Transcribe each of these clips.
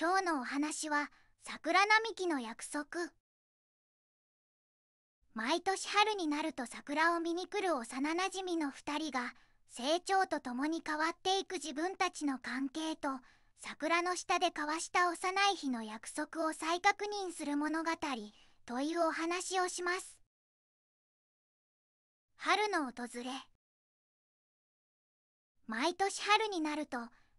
今日のお話は桜並木の約束。毎年春になると桜を見に来る幼なじみの2人が成長とともに変わっていく自分たちの関係と桜の下で交わした幼い日の約束を再確認する物語というお話をします。春の訪れ。毎年春になると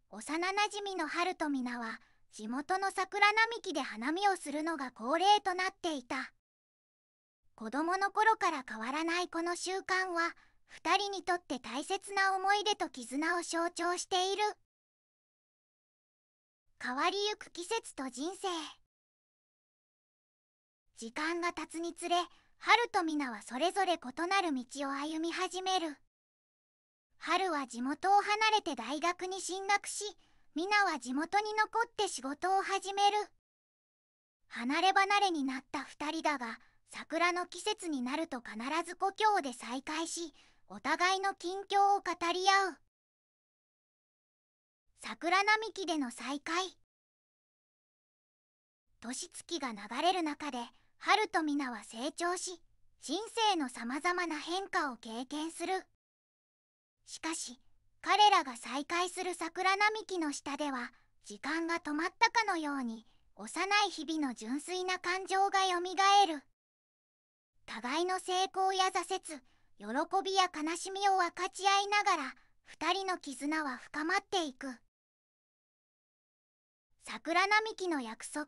幼なじみの春と皆は地元の桜並木で花見をするのが恒例となっていた。子供の頃から変わらないこの習慣は2人にとって大切な思い出と絆を象徴している。変わりゆく季節と人生。時間が経つにつれ春と皆はそれぞれ異なる道を歩み始める。春は地元を離れて大学に進学し皆は地元に残って仕事を始める。離れ離れになった2人だが桜の季節になると必ず故郷で再会しお互いの近況を語り合う。桜並木での再会。年月が流れる中で春と皆は成長し人生のさまざまな変化を経験する。しかし彼らが再会する桜並木の下では時間が止まったかのように幼い日々の純粋な感情がよみがえる。互いの成功や挫折喜びや悲しみを分かち合いながら2人の絆は深まっていく。桜並木の約束。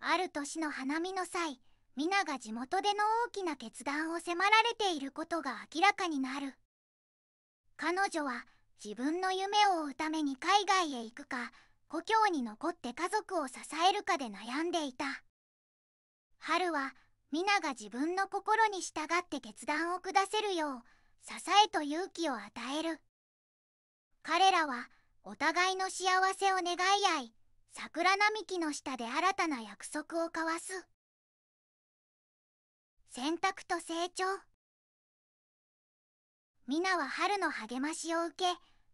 ある年の花見の際皆が地元での大きな決断を迫られていることが明らかになる。彼女は自分の夢を追うために海外へ行くか故郷に残って家族を支えるかで悩んでいた。春は皆が自分の心に従って決断を下せるよう支えと勇気を与える。彼らはお互いの幸せを願い合い桜並木の下で新たな約束を交わす。選択と成長。皆は春の励ましを受け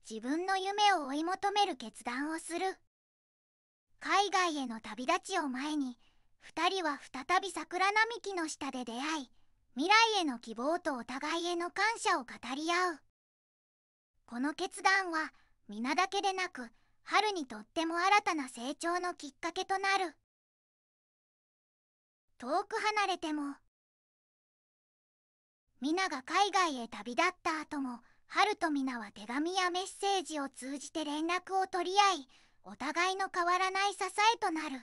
自分の夢を追い求める決断をする。海外への旅立ちを前に2人は再び桜並木の下で出会い未来への希望とお互いへの感謝を語り合う。この決断は皆だけでなく春にとっても新たな成長のきっかけとなる。遠く離れても皆が海外へ旅立った後も春と皆は手紙やメッセージを通じて連絡を取り合いお互いの変わらない支えとなる。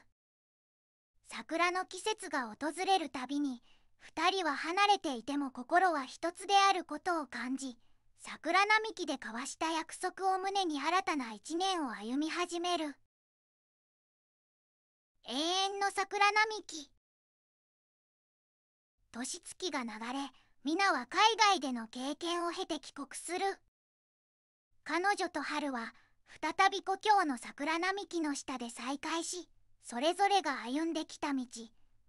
桜の季節が訪れるたびに2人は離れていても心は一つであることを感じ桜並木で交わした約束を胸に新たな一年を歩み始める。永遠の桜並木。年月が流れ皆は海外での経験を経て帰国する。彼女と春は再び故郷の桜並木の下で再会しそれぞれが歩んできた道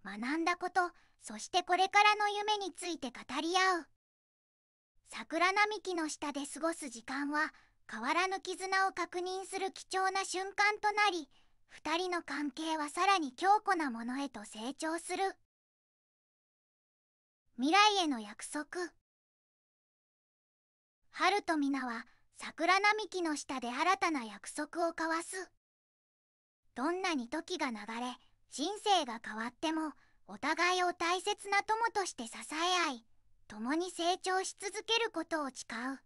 学んだことそしてこれからの夢について語り合う。桜並木の下で過ごす時間は変わらぬ絆を確認する貴重な瞬間となり2人の関係はさらに強固なものへと成長する。未来への約束。春と皆は桜並木の下で新たな約束を交わす。どんなに時が流れ人生が変わってもお互いを大切な友として支え合い共に成長し続けることを誓う。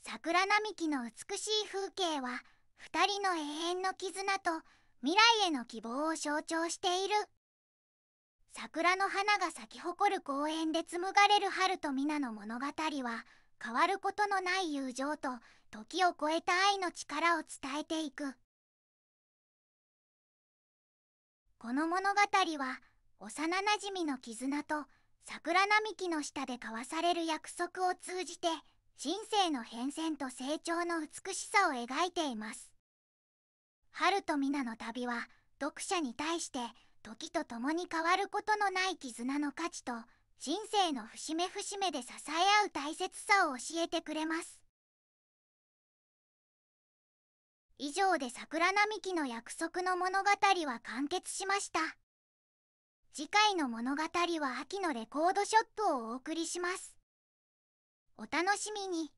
桜並木の美しい風景は2人の永遠の絆と未来への希望を象徴している。桜の花が咲き誇る公園で紡がれる春と皆の物語は変わることのない友情と時を超えた愛の力を伝えていく。この物語は幼なじみの絆と桜並木の下で交わされる約束を通じて人生の変遷と成長の美しさを描いています。春と皆の旅は読者に対して時とともに変わることのない絆の価値と人生の節目節目で支え合う大切さを教えてくれます。以上で桜並木の約束の物語は完結しました。次回の物語は秋のレコードショップをお送りします。お楽しみに。